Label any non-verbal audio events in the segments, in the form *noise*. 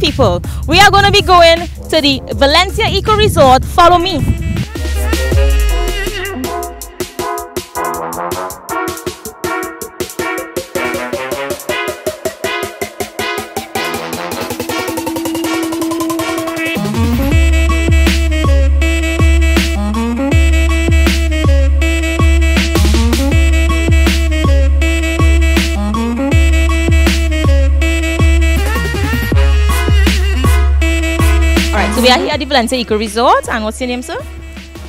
people. We are going to be going to the Valencia Eco Resort. Follow me. We are here at the Valencia Eco Resort. And what's your name, sir?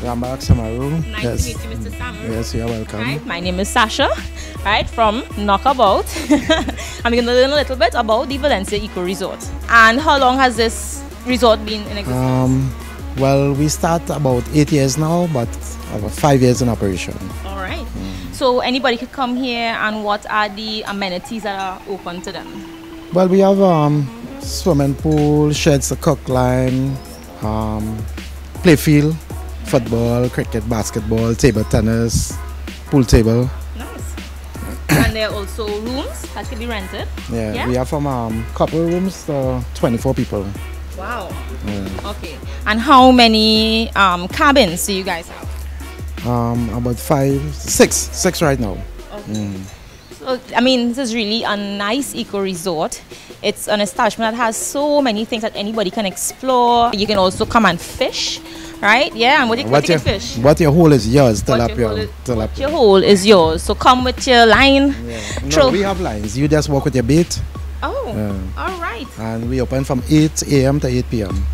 Rambak Samaru. Nice yes. to meet you, Mr. Sam. Yes, you're welcome. Right, my name is Sasha, right, from Knockabout. *laughs* I'm going to learn a little bit about the Valencia Eco Resort. And how long has this resort been in existence? Um, well, we start about eight years now, but about five years in operation. All right. So anybody could come here, and what are the amenities that are open to them? Well, we have um, swimming pool, sheds, a cook line, um, play field, football, cricket, basketball, table tennis, pool table. Nice. *coughs* and there are also rooms that can be rented. Yeah, Yeah? we have from um, couple rooms to 24 people. Wow. Okay. And how many um, cabins do you guys have? Um, about five, six, six right now. I mean, this is really a nice eco resort. It's an establishment that has so many things that anybody can explore. You can also come and fish, right? Yeah, and what you, what you your, can fish? what your hole is yours, What your tilapia. hole is- tilapia. your hole is yours. So come with your line. No, we have lines. You just walk with your bait, Oh, Yeah. all right. and we open from 8 a.m. to 8 p.m.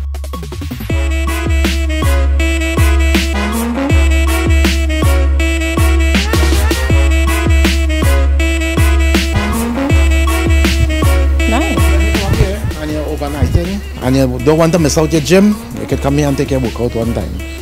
And you're and you don't want to miss out your gym, you could come here and take your workout one time.